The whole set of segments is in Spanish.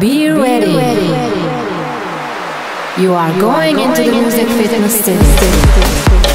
Be ready. You are going into the music fitness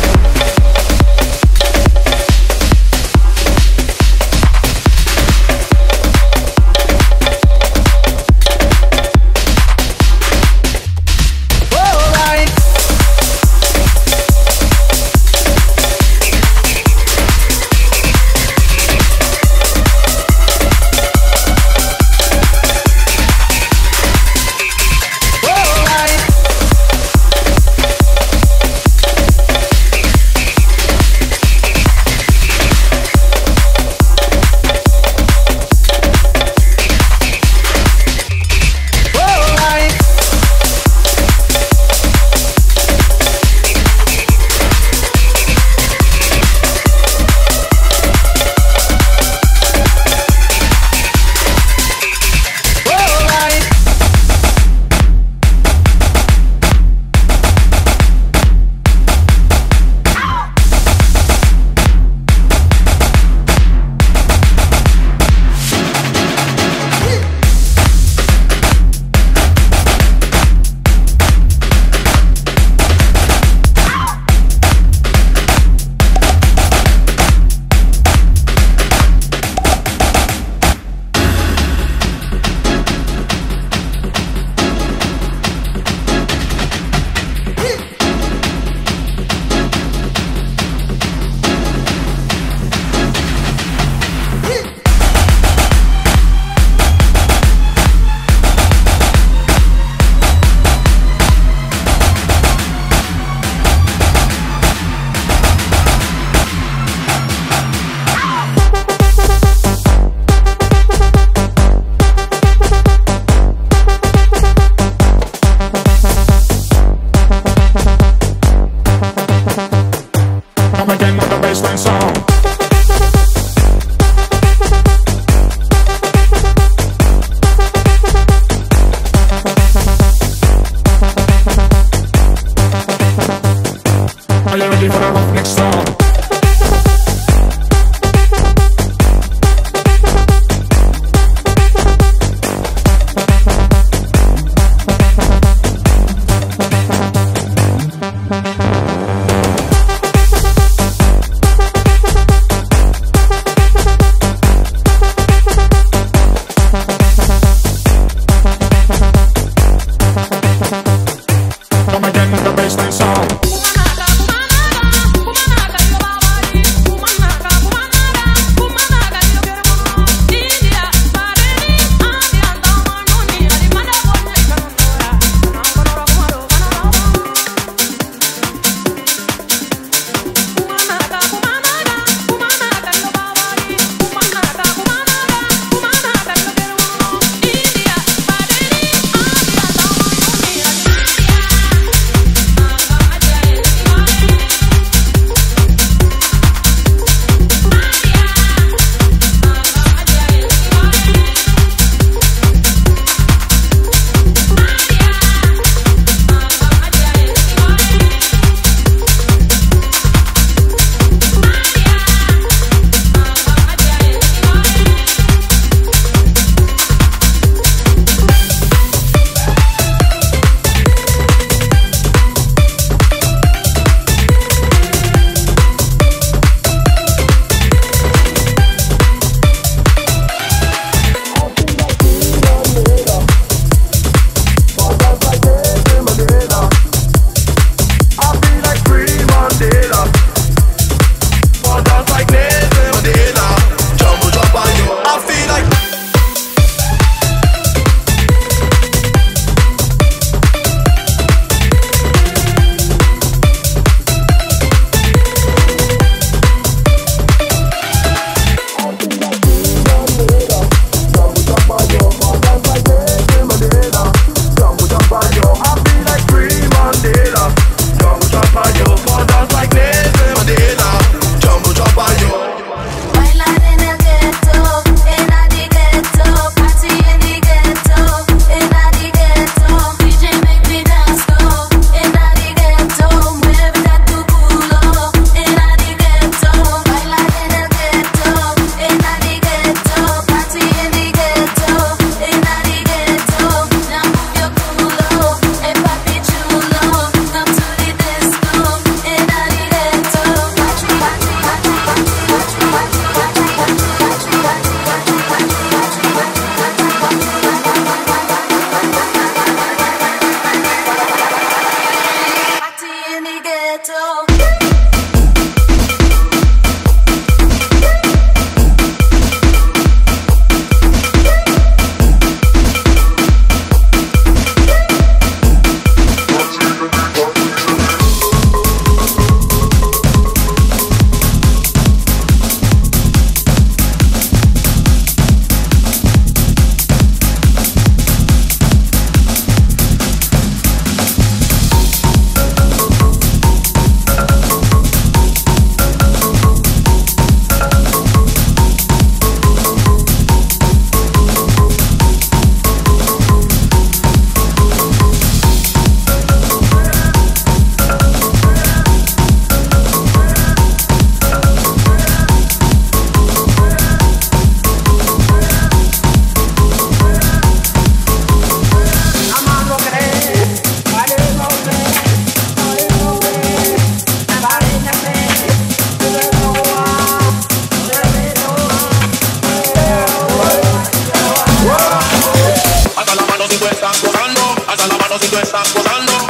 estás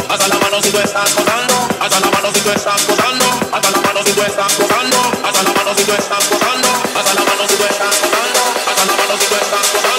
hasta la mano si tú estás gozando, hasta la mano si tú estás gozando, hasta la mano si tú estás gozando, hasta la mano si tú estás gozando, hasta la mano si tú estás la mano si tú estás.